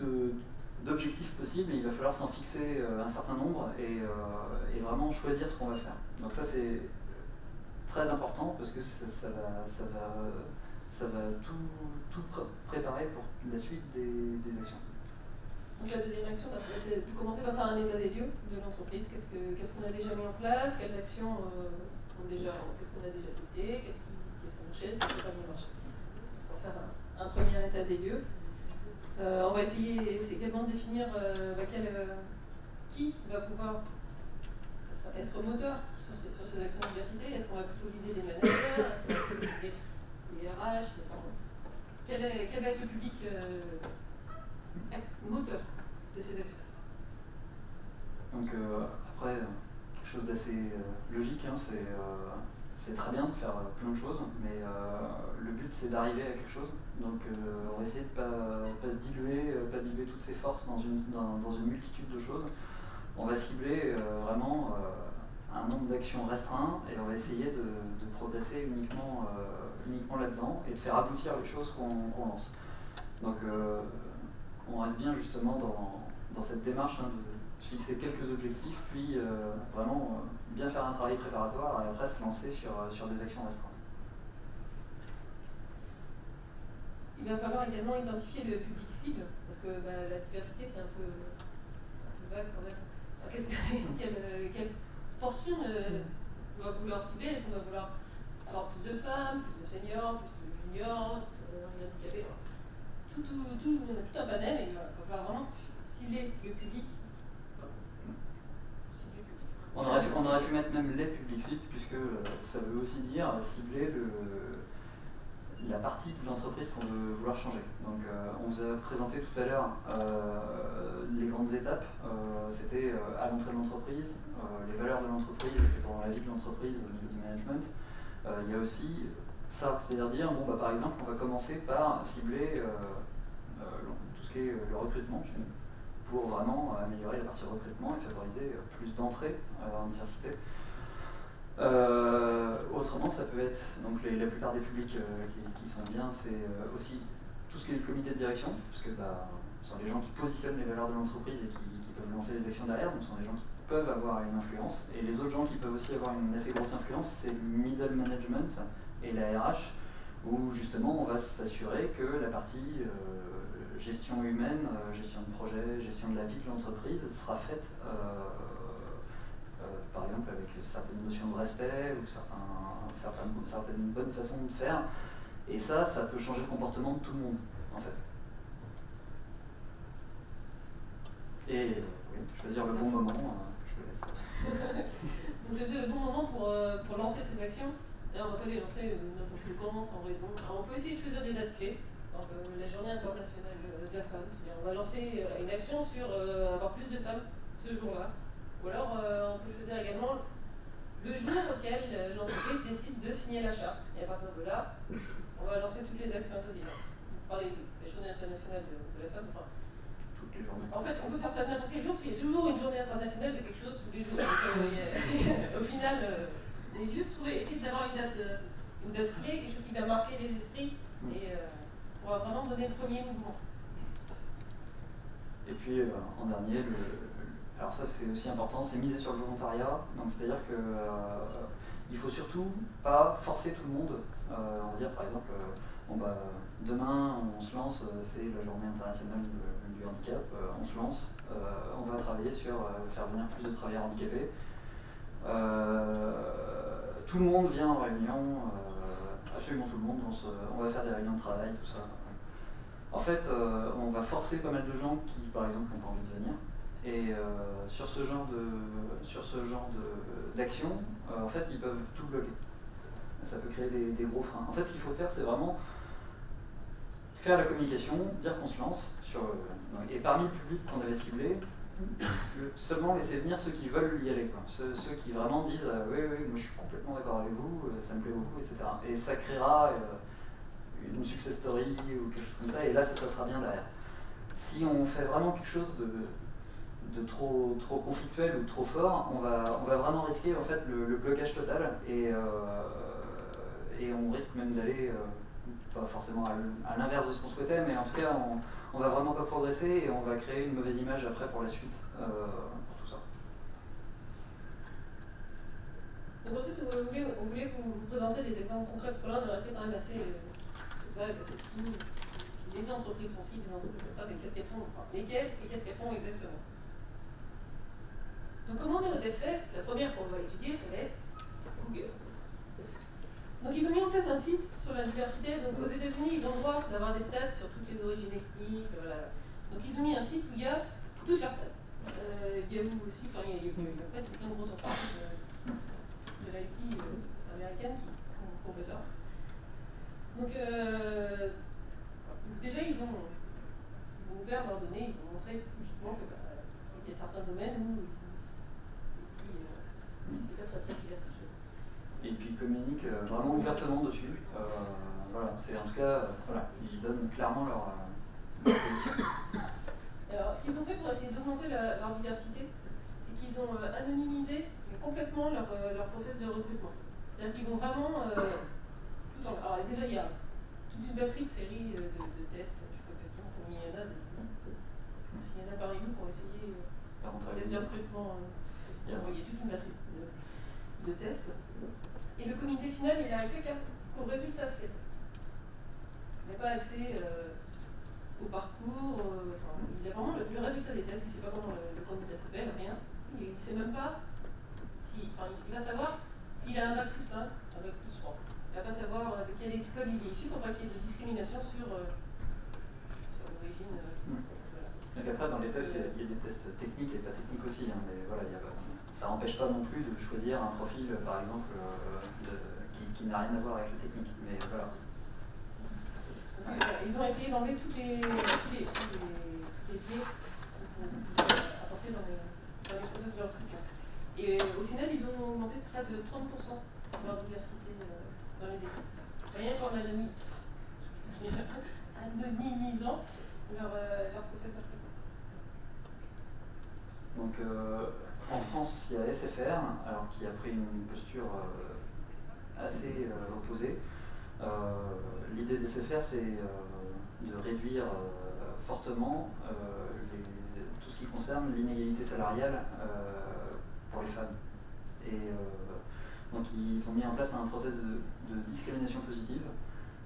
d'objectifs possibles il va falloir s'en fixer euh, un certain nombre et, et vraiment choisir ce qu'on va faire. Donc ça c'est très important parce que ça, va, tout, préparer pour la suite des, actions. Donc la deuxième action, bah, ça va être de commencer par faire un état des lieux de l'entreprise. Qu'est-ce qu'on qu qu'on a déjà mis en place? Quelles actions euh, déjà, qu'est-ce qu'on a déjà testé Qu'est-ce qu'on qu Qu'est-ce qui pas bien marché On va faire un, premier état des lieux. Euh, on va essayer également de définir euh, bah, quel, euh, qui va pouvoir être moteur sur ces, actions de diversité. Est-ce qu'on va plutôt viser des managers? Est-ce qu'on va plutôt viser les RH quel, va être le public moteur de ces actions? Donc après, quelque chose d'assez logique, hein, c'est euh, très bien de faire plein de choses, mais le but c'est d'arriver à quelque chose. Donc on va essayer de ne pas, se diluer, pas diluer toutes ses forces dans une, dans, une multitude de choses. On va cibler vraiment un nombre d'actions restreint et on va essayer de, de progresser uniquement, uniquement là-dedans et de faire aboutir les choses qu'on qu lance. Donc on reste bien justement dans, dans cette démarche hein, de fixer quelques objectifs, puis euh, vraiment euh, bien faire un travail préparatoire et après se lancer sur, euh, sur des actions restreintes. Il va falloir également identifier le public cible, parce que bah, la diversité c'est un, peu, vague quand même. Que, quelle, portion on va vouloir cibler? Est-ce qu'on va vouloir avoir plus de femmes, plus de seniors, plus de juniors, de handicapés tout, tout, tout, on a tout un panel et il va falloir vraiment cibler le public. On aurait, pu, mettre même les publics sites, puisque euh, ça veut aussi dire cibler le, la partie de l'entreprise qu'on veut vouloir changer. Donc euh, on vous a présenté tout à l'heure euh, les grandes étapes. C'était à l'entrée de l'entreprise, les valeurs de l'entreprise et pendant la vie de l'entreprise au niveau du management. il y a aussi ça, c'est-à-dire dire, bon, bah, par exemple, on va commencer par cibler tout ce qui est le recrutement chez nous pour vraiment améliorer la partie recrutement et favoriser plus d'entrées en diversité. Euh, autrement, ça peut être, donc les, la plupart des publics euh, qui, sont bien, c'est euh, aussi tout ce qui est le comité de direction, parce que bah, ce sont les gens qui positionnent les valeurs de l'entreprise et qui, qui, peuvent lancer les actions derrière, donc ce sont des gens qui peuvent avoir une influence. Et les autres gens qui peuvent aussi avoir une assez grosse influence, c'est le middle management et la RH, où justement on va s'assurer que la partie gestion humaine, euh, gestion de projet, gestion de la vie de l'entreprise sera faite euh, euh, par exemple avec certaines notions de respect ou certaines, certaines bonnes façons de faire Et ça, ça peut changer le comportement de tout le monde, en fait. Et choisir le bon moment, euh, je vous laisse. Donc choisir le bon moment pour, pour lancer ces actions. Et on ne va pas les lancer n'importe comment, sans raison. Alors on peut essayer de choisir des dates clés. Euh, la journée internationale euh, de la femme. On va lancer euh, une action sur euh, avoir plus de femmes ce jour-là. Ou alors euh, on peut choisir également le jour auquel l'entreprise décide de signer la charte. Et à partir de là, on va lancer toutes les actions associées. Vous parlez de la journée internationale de, de la femme. Enfin, en fait, on peut faire ça n'importe quel jour, parce qu'il y a toujours une journée internationale de quelque chose tous les jours. Donc, au final, euh, juste trouver, essayer d'avoir une date, une date clé, quelque chose qui va marquer les esprits et euh, pourra vraiment donner le premier mouvement. Et puis euh, en dernier, alors ça c'est aussi important, c'est miser sur le volontariat. Donc c'est-à-dire que euh, il faut surtout pas forcer tout le monde. Euh, on va dire par exemple, euh, bon bah demain on se lance, euh, c'est la journée internationale du, handicap, on se lance, on va travailler sur faire venir plus de travailleurs handicapés. Tout le monde vient en réunion, absolument tout le monde, on, va faire des réunions de travail, tout ça. En fait, euh, on va forcer pas mal de gens qui, par exemple, n'ont pas envie de venir. Et euh, sur ce genre d'action, euh, en fait, ils peuvent tout bloquer. Ça peut créer des, gros freins. En fait, ce qu'il faut faire, c'est vraiment faire la communication, dire qu'on se lance. Sur, et parmi le public qu'on avait ciblé, seulement laisser venir ceux qui veulent y aller. Ceux, qui vraiment disent euh, Oui, oui, moi je suis complètement d'accord avec vous, euh, ça me plaît beaucoup, etc. Et ça créera euh, une success story ou quelque chose comme ça, et là ça passera bien derrière. Si on fait vraiment quelque chose de, trop, trop conflictuel ou trop fort, on va, on va vraiment risquer en fait le, blocage total et, et on risque même d'aller pas forcément à l'inverse de ce qu'on souhaitait, mais en tout cas on, on va vraiment pas progresser et on va créer une mauvaise image après pour la suite euh, pour tout ça. Donc ensuite, vous voulez, vous, présenter des exemples concrets, parce que là, on est resté quand même assez, euh, c'est flou. Des entreprises ci, des entreprises font ça, mais qu'est-ce qu'elles font enfin, Lesquelles et qu'est-ce qu'elles font exactement? Donc comment on est au DevFest La première qu'on va étudier, ça va être Google. Donc ils ont mis en place un site sur la diversité. Donc aux États-Unis, ils ont le droit d'avoir des stats sur toutes les origines ethniques. Voilà. Donc ils ont mis un site où il y a toutes leurs stats. Euh, Yahoo aussi, enfin il y a, il y a en fait plein de grosses entreprises euh, de l'IT euh, américaine qui, qui ont- ça. Donc, euh, déjà ils ont, ouvert leurs données, ils ont montré publiquement que bah, y a certains domaines où euh, c'est pas très très diversifié. Et puis ils communiquent euh, vraiment ouvertement dessus. Euh, voilà, c'est en tout cas, euh, voilà, ils donnent clairement leur, leur position. Alors, ce qu'ils ont fait pour essayer d'augmenter leur diversité, c'est qu'ils ont anonymisé complètement leur, leur process de recrutement. C'est-à-dire qu'ils vont vraiment euh, tout en. Alors, déjà, il y a toute une batterie de séries de, de tests, je sais pas exactement combien il y en a. S'il y en a parmi vous qui ont essayé euh, Par contre, un test de recrutement, euh, Il il y a toute une batterie de, tests. Et le comité final, il a accès qu'aux résultats de ces tests. Il n'a pas accès euh, au parcours, euh, enfin, il a vraiment le, le résultat des tests, il ne sait pas comment le, le candidat s'appelle, rien. Il ne sait même pas si, enfin, il, va savoir s'il a un bac plus 5, un bac plus 3. Il ne va pas savoir euh, de quelle école il est issu pour pas qu'il y ait de discrimination sur, euh, sur l'origine. Hmm. voilà. Donc après, dans les tests, il y a- des tests techniques et pas techniques aussi. hein, mais voilà, il y a- ça n'empêche pas non plus de choisir un profil, par exemple, euh, de- qui, qui n'a rien à voir avec le technique. Mais voilà. Euh, ils ont essayé d'enlever toutes les, tous les, tous les, tous les biais qu'on pouvait apporter dans les, dans les process de recrutement. Et euh, au final, ils ont augmenté de près de 30% leur diversité euh, dans les équipes. Rien qu'en anonymi- anonymisant leur, euh, leur process de recrutement. Donc euh, en France, il y a SFR, alors qui a pris une posture euh, assez euh, opposée. Euh, L'idée des SFR, c'est de réduire fortement tout ce qui concerne l'inégalité salariale pour les femmes. Et donc ils ont mis en place un process de, discrimination positive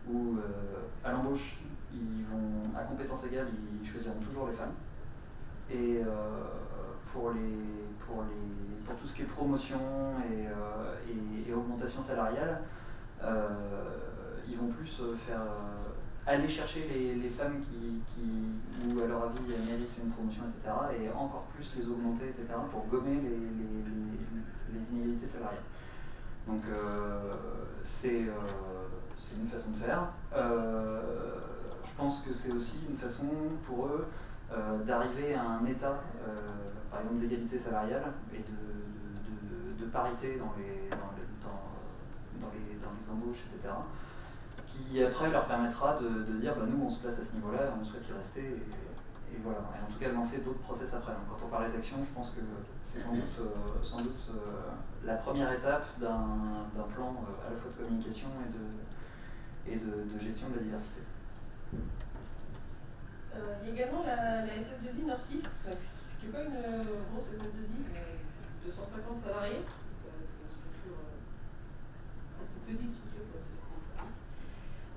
où à l'embauche, à compétences égales, ils choisiront toujours les femmes. Pour, les, pour, les, pour tout ce qui est promotion et, euh, et- augmentation salariale, euh, ils vont plus faire aller chercher les, femmes qui, qui, où à leur avis méritent une promotion, etc. et encore plus les augmenter, etc. pour gommer les, les, inégalités salariales. Donc c'est une façon de faire. je pense que c'est aussi une façon pour eux d'arriver à un état, par exemple, d'égalité salariale et de, de, parité dans les, embauches, etc qui après leur permettra de, dire bah, nous on se place à ce niveau-là, on souhaite y rester et, voilà. Et en tout cas lancer d'autres process après. Quand on parlait d'action, je pense que c'est sans doute, euh, euh, la première étape d'un plan euh, à la fois de communication et de, gestion de la diversité. Il y a également la, SS2I Nord 6, ce qui n'est pas une grosse SS2I, mais 250 salariés. C'est une structure, presque petite structure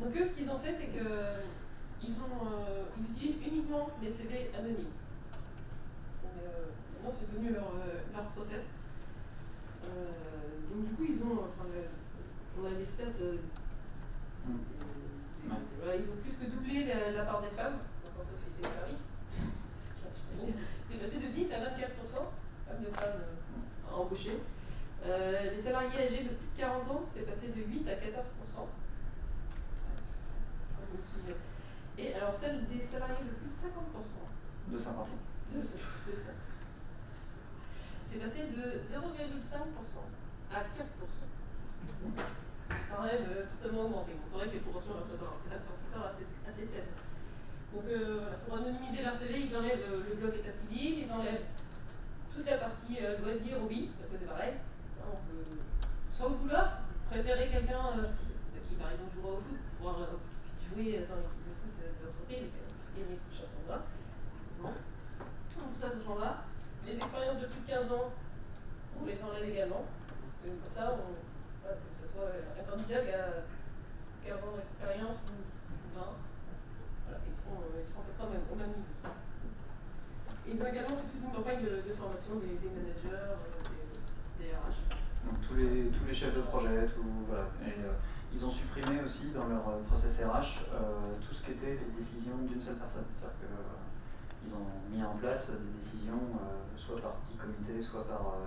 donc eux, ce qu'ils ont fait, c'est qu'ils euh, ils utilisent uniquement les CV anonymes. Euh, maintenant, c'est devenu leur, euh, leur process. donc du coup, ils ont, enfin, on a les stats, ils ont plus que doublé la, part des femmes société de service. C'est passé de 10 à 24% de femmes embauchées. les salariés âgés de plus de 40 ans, c'est passé de 8 à 14%. Et alors celle des salariés de plus de 50%. De 50 De, ce, de ça. C'est passé de 0,5% à 4%. Quand même euh, fortement augmenté. c'est vrai que les proportions restent encore assez, assez faibles. Donc euh, pour anonymiser leur CV, ils enlèvent euh, le bloc état civil, ils enlèvent toute la partie loisir, oui, parce que c'est pareil. Hein, on peut, sans vouloir, préférer quelqu'un qui par exemple jouera au foot pour pouvoir jouer dans l'équipe de foot de l'entreprise et puisse gagner le championnat. Donc ça, ça s'en va. Les expériences de plus de 15 ans, on les enlève également. Comme ça, que ce soit un candidat qui a 15 ans d'expérience ou 20, voilà, ils, seront, ils seront à peu près au même, au même niveau. Également toute une campagne de, formation des, managers, euh, des, RH. Tous, les, tous les chefs de projet, tout, voilà. Et, euh, ils ont supprimé aussi dans leur euh, process RH tout ce qui était les décisions d'une seule personne. C'est-à-dire qu'ils ont mis en place des décisions soit par petit comité, soit par,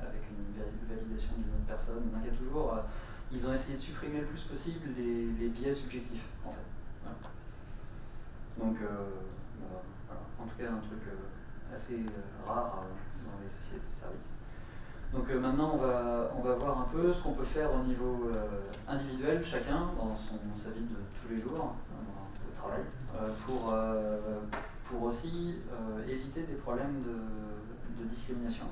avec une validation d'une autre personne. Donc, il y a toujours, ils ont essayé de supprimer le plus possible les, biais subjectifs, en fait. Donc, voilà. en tout cas, un truc assez rare dans les sociétés de services. Donc euh, maintenant, on va, on va voir un peu ce qu'on peut faire au niveau euh, individuel, chacun, dans son, sa vie de tous les jours, euh, au travail, pour, pour aussi éviter des problèmes de, de discrimination.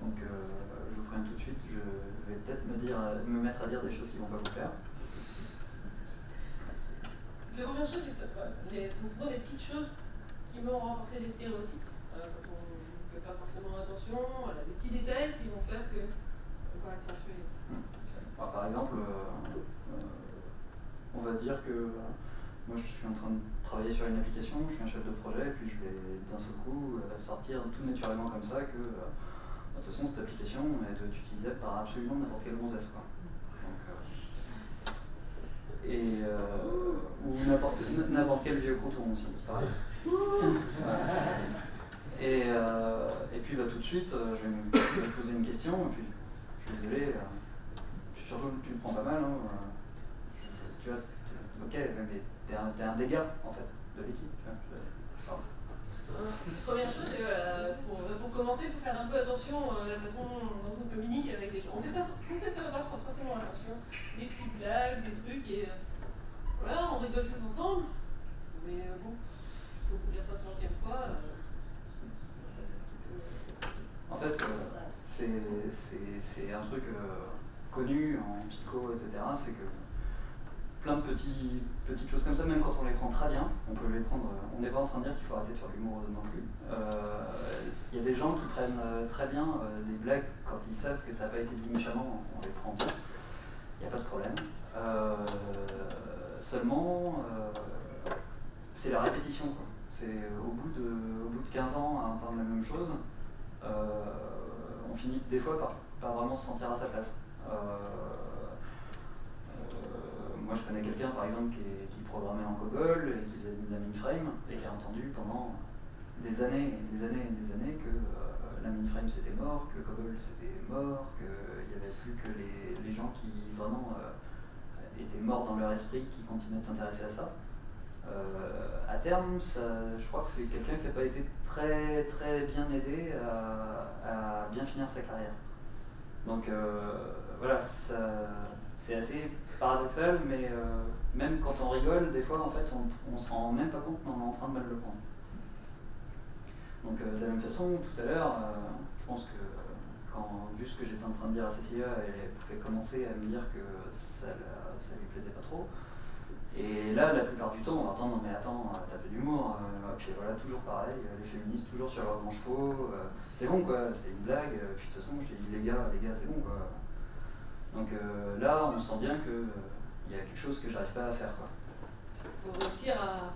Donc je vous préviens tout de suite, je vais peut-être me, dire, me mettre à dire des choses qui ne vont pas vous plaire. La première chose, c'est que ça, sont souvent des petites choses qui vont renforcer les stéréotypes pas forcément attention, voilà, des petits détails qui vont faire que on va accentuer. par exemple, euh, euh, on va dire que euh, moi je suis en train de travailler sur une application, je suis un chef de projet, et puis je vais d'un seul coup sortir tout naturellement comme ça que de toute façon cette application elle doit être utilisée par absolument n'importe quel gonzesse. Quoi. et, ou n'importe quel vieux coton aussi, c'est pareil. Et, euh, et puis bah, tout de suite, euh, je, vais me, poser une question, et puis je suis désolé, euh, surtout tu le prends pas mal, hein, tu vois, ok, mais t'es un, un dégât en fait de l'équipe. Première chose, pour, pour, commencer, il faut faire un peu attention à la façon dont on communique avec les gens. On ne fait pas, on pas forcément attention, des petites blagues, des trucs, et voilà, on rigole tous ensemble, mais bon, faut dire ça 60 fois. En fait, euh, c'est un truc euh, connu en psycho, etc. C'est que plein de petites choses comme ça, même quand on les prend très bien, on peut les prendre. On n'est pas en train de dire qu'il faut arrêter de faire l'humour non plus. Euh, il y a des gens qui prennent très bien des blagues quand ils savent que ça n'a pas été dit méchamment, on les prend bien. Il n'y a pas de problème. seulement, c'est la répétition. C'est au, bout de, au bout de 15 ans à entendre la même chose, euh, on finit des fois par pas vraiment se sentir à sa place. Euh, euh, moi je connais quelqu'un par exemple qui, qui, programmait en COBOL et qui faisait de la mainframe et qui a entendu pendant des années et des années et des années que la mainframe c'était mort, que le COBOL c'était mort, qu'il n'y avait plus que les, les gens qui vraiment étaient morts dans leur esprit qui continuaient de s'intéresser à ça. Euh, terme, je crois que c'est quelqu'un qui n'a pas été très très bien aidé à, bien finir sa carrière. Donc euh, voilà, c'est assez paradoxal, mais euh, même quand on rigole, des fois en fait on, ne se rend même pas compte qu'on est en train de mal le prendre. Donc de la même façon, tout à l'heure, je pense que quand, vu ce que j'étais en train de dire à Cécilia, elle pouvait commencer à me dire que ça, ça lui plaisait pas trop. Et là, la plupart du temps, on va entendre, mais attends, t'as peu d'humour. Euh, puis voilà, toujours pareil, euh, les féministes toujours sur leurs chevaux. Euh, c'est bon quoi, c'est une blague. puis de toute façon, je dis, les gars, les gars, c'est bon quoi. Donc là, on sent bien qu'il y a quelque chose que j'arrive pas à faire quoi. Il faut réussir à,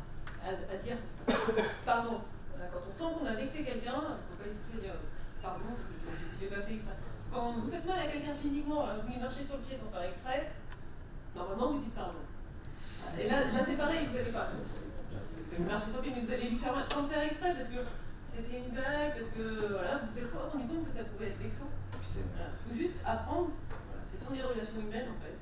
à, dire pardon. Quand on sent qu'on a vexé quelqu'un, il faut pas hésiter à dire pardon, je n'ai pas fait exprès. Quand vous faites mal à quelqu'un physiquement, vous lui marchez sur le pied sans faire exprès, normalement vous dites pardon. Et là, là c'est pareil, vous n'allez pas. Vous marchez sur pied, mais vous allez lui faire sans le faire exprès parce que c'était une blague, parce que voilà, vous vous êtes pas rendu compte que ça pouvait être vexant. Il faut juste apprendre. Voilà, ce sont des relations humaines en fait.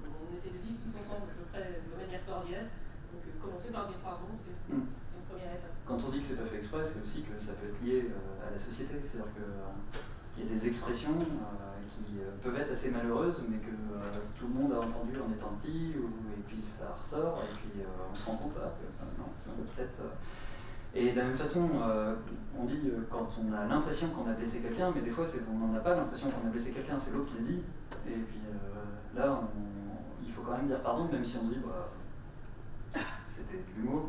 On essaie de vivre tous ensemble à peu près de manière cordiale. Donc euh, commencer par dire pardon, c'est mm. une première étape. Quand on dit que c'est pas fait exprès, c'est aussi que ça peut être lié euh, à la société. C'est-à-dire qu'il euh, y a des expressions qui euh, peuvent être assez malheureuses, mais que euh, tout le monde a entendu en étant petit, et puis ça ressort, et puis euh, on se rend compte, ah, non, peut-être. Et de la même façon, on dit quand on a l'impression qu'on a blessé quelqu'un, mais des fois on n'en a pas l'impression qu'on a blessé quelqu'un, c'est l'autre qui le dit. Et puis là, il faut quand même dire pardon, même si on dit bah, c'était de l'humour.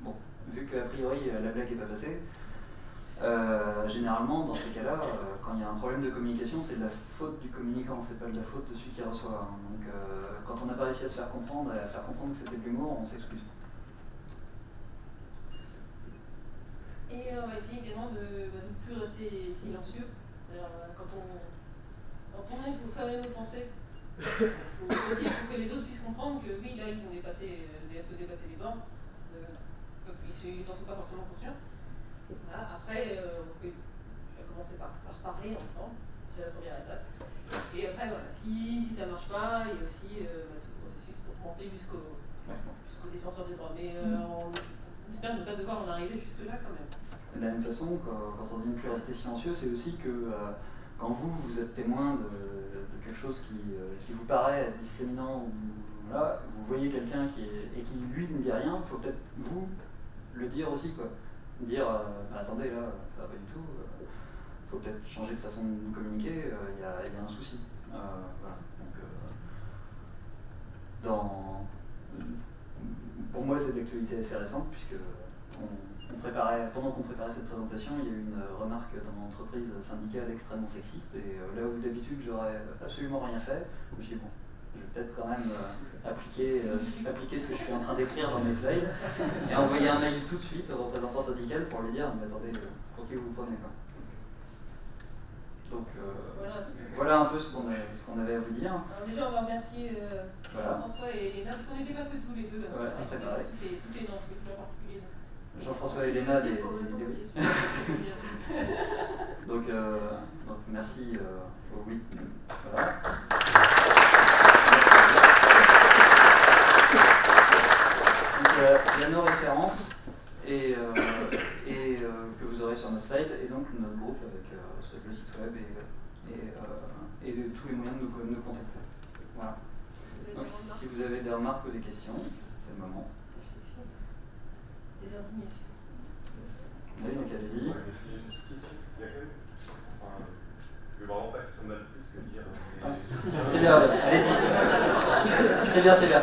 Bon, vu qu'a priori la blague n'est pas passée, euh, généralement, dans ces cas-là, euh, quand il y a un problème de communication, c'est de la faute du communicant, c'est pas de la faute de celui qui reçoit. Donc, euh, quand on n'a pas réussi à se faire comprendre, à faire comprendre que c'était de l'humour, on s'excuse. Et on va essayer également de bah, ne plus rester silencieux. Quand on, quand on est soi-même offensé, il faut, dire pour que les autres puissent comprendre que oui, là, ils ont dépassé, un peu dépassé les bornes. ils n'en sont pas forcément conscients. Après, euh, on peut commencer par, parler ensemble, c'est la première étape. Et après, voilà, si, si ça ne marche pas, il y a aussi euh, bah, tout le processus pour monter jusqu'au défenseur des droits. Mais euh, on, espère ne pas devoir en arriver jusque-là quand même. De la même façon, quand, on dit ne plus rester silencieux, c'est aussi que quand vous, vous êtes témoin de, quelque chose qui, qui, vous paraît discriminant, ou, là, vous voyez quelqu'un qui et qui lui ne dit rien, il faut peut-être vous le dire aussi. quoi dire euh, bah, attendez là ça va pas du tout, il euh, faut peut-être changer de façon de communiquer, euh, il y, a, un souci. dans, pour moi c'est d'actualité assez récente puisque on, préparait, pendant qu'on préparait cette présentation, il y a eu une remarque dans mon entreprise syndicale extrêmement sexiste et là où d'habitude j'aurais absolument rien fait, je me dit bon, peut-être quand même euh, appliquer, euh, appliquer ce que je suis en train d'écrire dans mes slides et envoyer un mail tout de suite au représentant syndical pour lui dire mais attendez, pour qui vous prenez quoi. Donc euh, voilà. un peu ce qu'on avait à vous dire. Alors déjà on va remercier Jean-François et Léna, parce qu'on n'était pas que tous les deux. Ouais, on préparé. Toutes les, toutes les noms, je en particulier. Jean-François et Léna des, donc, donc, merci oui. Voilà. Nos références et, euh, et euh, que vous aurez sur nos slides, et donc notre groupe avec euh, le site web et, et, et de, tous les moyens de nous, nous contacter. Voilà. Donc si vous avez des remarques ou des questions, c'est le moment. Des indignations. Oui, donc allez-y. Je vais vraiment pas que ce soit mal pris ce que dire. C'est bien, allez-y. C'est bien, c'est bien.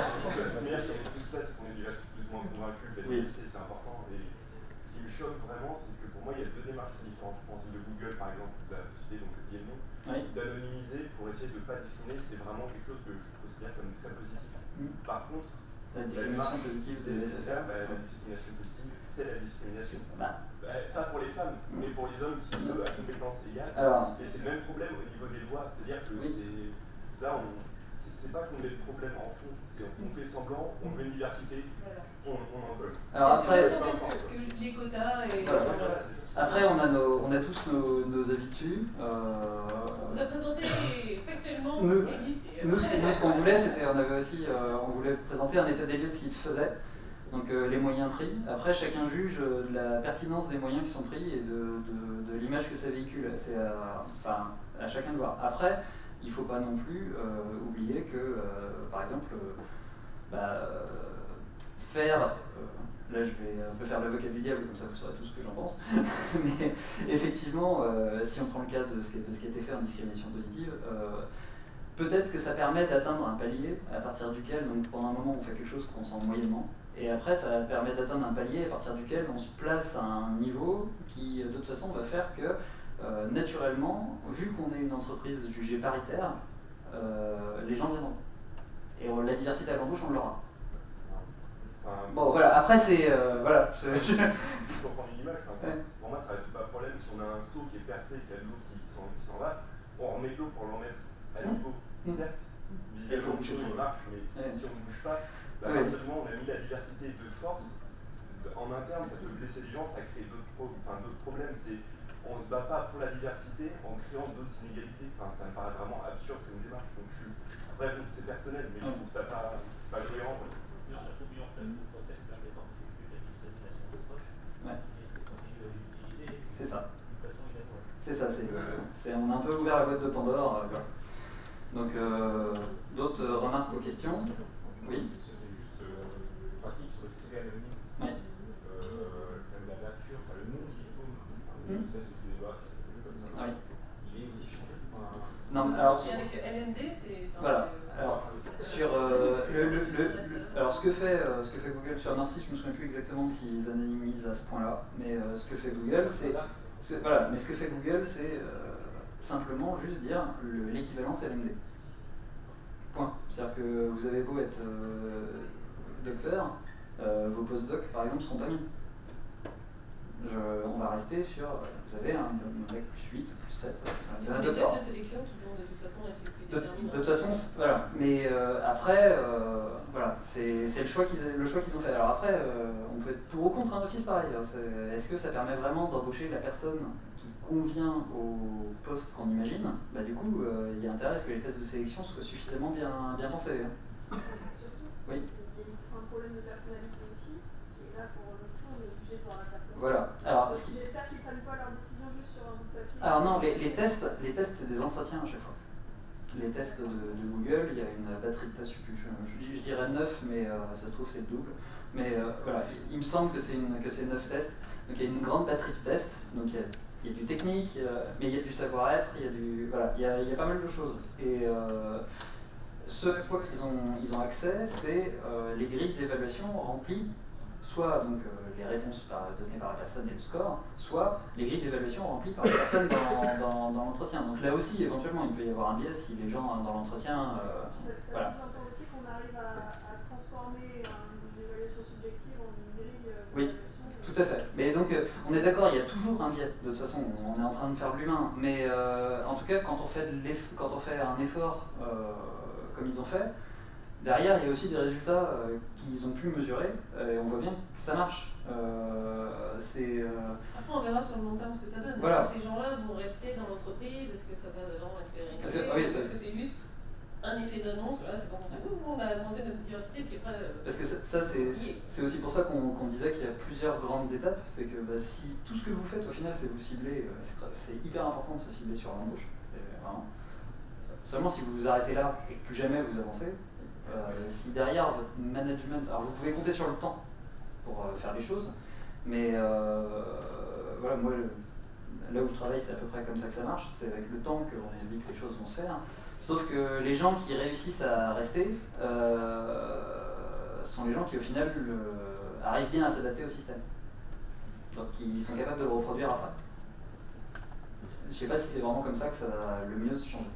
oui. c'est important. Et ce qui me choque vraiment, c'est que pour moi, il y a deux démarches différentes. Je pense de Google, par exemple, de la société dont je dis le nom, d'anonymiser pour essayer de ne pas discriminer, c'est vraiment quelque chose que je considère comme très positif. Mm. Par contre, la discrimination positive des SFR bah, La discrimination positive, c'est la discrimination. Bah. bah. pas pour les femmes, mais pour les hommes qui, eux, à compétences égales. Et c'est le même problème au niveau des lois. C'est-à-dire que c'est là, on c'est pas qu'on met le problème en fond, c'est on fait semblant, on veut une diversité, on, on en veut. Alors après, que, les quotas et. Après, on a, nos, on a tous nos, dessus. Euh... Vous avez présenté factuellement nous, ce. Nous, qu'on voulait, c'était, on avait aussi, euh, on voulait présenter un état des lieux de ce qui se faisait. Donc euh, les moyens pris. Après, chacun juge de la pertinence des moyens qui sont pris et de, de, de l'image que ça véhicule. C'est à, enfin, à chacun de voir. Après, il ne faut pas non plus oublier que, par exemple, bah, faire, là je vais un peu faire l'avocat du diable, comme ça vous saurez tout ce que j'en pense, mais effectivement, si on prend le cas de ce, qui, a été fait en discrimination positive, peut-être que ça permet d'atteindre un palier à partir duquel, donc pendant un moment on fait quelque chose qu'on sent moyennement, et après, ça permet d'atteindre un palier à partir duquel on se place à un niveau qui, de toute façon, va faire que, euh, naturellement, vu qu'on est une entreprise jugée paritaire, euh, les gens viendront. Et la diversité à l'embauche, on l'aura. Bon, voilà, après, c'est. Euh, voilà. Je comprends l'image. Pour moi, ça reste pas un problème. Si on a un seau qui est percé et qu'il y a de l'eau qui s'en va, on remet de l'eau pour l'en mettre à mmh. niveau. Mmh. Certes, visuellement, on marche, mais si on ne bouge pas, bah, on a mis la diversité de force. En interne, ça peut blesser les gens, ça crée d'autres problèmes. C'est, on ne se bat pas pour la diversité en créant d'autres inégalités. Enfin, ça me paraît vraiment absurde comme démarche. Donc, je suis... Après, c'est personnel, mais je trouve ça pas, pas cohérent. Ouais. C'est ça. C'est ça, c'est, on a un peu ouvert la boîte de Pandore. Euh, Donc, euh, d'autres remarques ou questions? Oui sur le CV anonyme. Ouais. Euh, la nature, enfin le nom du diplôme, ça, c'est débat, ça s'appelle comme ça. Oui. Il est aussi changé. Non, alors, avec LMD, c'est. Voilà. Alors, sur euh, le, le, le, alors ce que fait euh, ce que fait Google sur Narcisse, je me souviens plus exactement s'ils anonymisent à ce point-là, mais euh, ce que fait Google, c'est voilà, mais ce que fait Google, c'est euh, simplement juste dire l'équivalence LMD. Point. C'est-à-dire que vous avez beau être docteur, vos postdocs par exemple seront pas mis. On va rester sur, vous avez un, mec plus 8 ou plus 7. C'est des tests de sélection qui vont de toute façon être les plus déterminants. De, toute façon, voilà. Mais euh, après, euh, voilà, c'est le choix qu'ils ont fait. Alors après, on peut être pour ou contre hein, aussi, pareil. Est-ce que ça permet vraiment d'embaucher la personne qui convient au poste qu'on imagine? Bah, Du coup, il y a intérêt à ce que les tests de sélection soient suffisamment bien, bien pensés. Hein. Oui problème de personnalité aussi. Et là, pour le coup, on est obligé de voir la personne. Voilà. Alors, J'espère qu'ils ne prennent pas leur décision juste sur un bout de papier. Alors non, les, les tests, les tests c'est des entretiens à chaque fois. Les tests de, de, Google, il y a une batterie de tests, je, je, je, dirais 9, mais euh, ça se trouve c'est le double. Mais euh, voilà, il me semble que c'est 9 tests. Donc il y a une grande batterie de tests. Donc il y a, il y a du technique, mais il y a du savoir-être, il y a du voilà, il y a, il y a pas mal de choses. Et euh, ce à quoi ils ont, ils ont accès, c'est euh, les grilles d'évaluation remplies, soit donc, euh, les réponses par, données par la personne et le score, soit les grilles d'évaluation remplies par la personne dans, dans, dans l'entretien. Donc là aussi, éventuellement, il peut y avoir un biais si les gens dans l'entretien. Euh, ça, ça voilà. sous-entend aussi qu'on arrive à, à transformer une évaluation subjective en une grille. Euh, oui. Tout à fait. Mais donc, euh, on est d'accord, il y a toujours un biais. De toute façon, on est en train de faire de l'humain. Mais euh, en tout cas, quand on fait, quand on fait un effort euh, comme ils ont fait, derrière, il y a aussi des résultats euh, qu'ils ont pu mesurer, euh, et on voit bien que ça marche. Euh, c'est, Après, on verra sur le long terme ce que ça donne. Est-ce que ces gens-là vont rester dans l'entreprise? Est-ce que ça va vraiment être pérennisé oui, Est-ce que c'est juste un effet d'annonce? Là, c'est pas nous, on a demandé notre diversité, puis après. Parce que ça, c'est, aussi pour ça qu'on, disait qu'il y a plusieurs grandes étapes. C'est que bah, si tout ce que vous faites, au final, c'est vous cibler, c'est, hyper important de se cibler sur l'embauche. Vraiment. Seulement si vous vous arrêtez là et que plus jamais vous avancez, si derrière votre management, alors vous pouvez compter sur le temps pour euh, faire les choses, mais euh, voilà, moi, là où je travaille, c'est à peu près comme ça que ça marche, c'est avec le temps qu'on se dit que les choses vont se faire. Sauf que les gens qui réussissent à rester sont les gens qui au final arrivent bien à s'adapter au système. Donc ils sont capables de le reproduire après. Je ne sais pas si c'est vraiment comme ça que ça va le mieux se changer.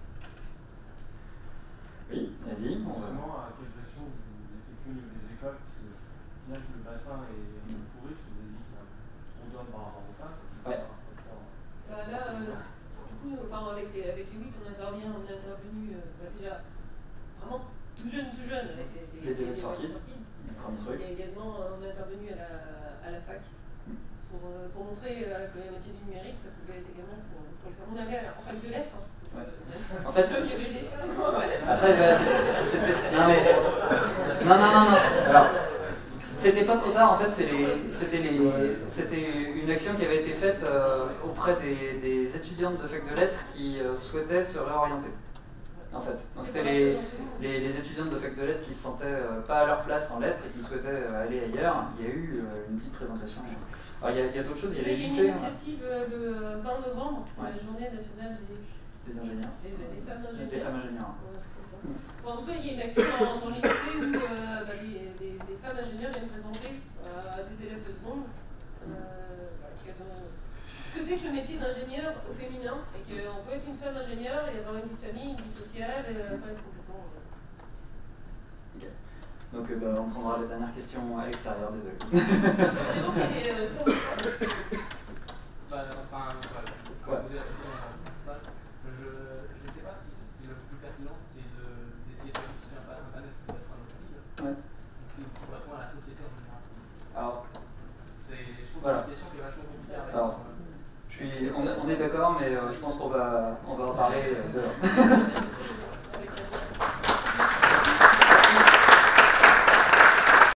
Oui, vas-y. Justement, à quelles actions vous effectuez au niveau des écoles Parce que final, le bassin est un peu pourri, vous avez dit qu'il y a trop d'hommes par rapport femmes. Ouais. Bah là, euh, du coup, enfin, avec les, avec les 8, on intervient, on est intervenu euh, bah, déjà vraiment tout jeune, tout jeune, avec les, les, les, les, Kids. Il y a également, on est intervenu à la, à la fac pour, pour montrer que la moitié du numérique, ça pouvait être également pour, pour le faire. On allait en fac de lettres. Hein. En fait, il y avait des Après, c'était. Non, mais. Non, non, non, non. Alors, c'était pas trop tard, en fait, c'était une action qui avait été faite euh, auprès des, des, étudiantes de fac de lettres qui euh, souhaitaient se réorienter. En fait, donc c'était les, les, les, étudiantes de fac de lettres qui se sentaient euh, pas à leur place en lettres et qui souhaitaient aller ailleurs. Il y a eu une petite présentation. Alors, il y a, a d'autres choses, il y a les lycées. Il y a une initiative le 20 novembre, c'est ouais. la journée nationale des des ingénieurs. Des, des, femmes ingénieurs. Des femmes ingénieurs. Ouais, enfin, en tout cas, il y a une action dans, dans les lycées où euh, bah, des, des, des, femmes ingénieurs viennent présenter euh, à des élèves de seconde euh, ce, qu ce que c'est que le métier d'ingénieur au féminin et qu'on peut être une femme ingénieure et avoir une vie de famille, une vie sociale, et euh, pas être complètement. Donc bah, on prendra la dernière question à l'extérieur, désolé. Euh, ça. Bah, enfin, voilà. Ouais. d'accord, mais euh, je pense qu'on va, on va en parler euh,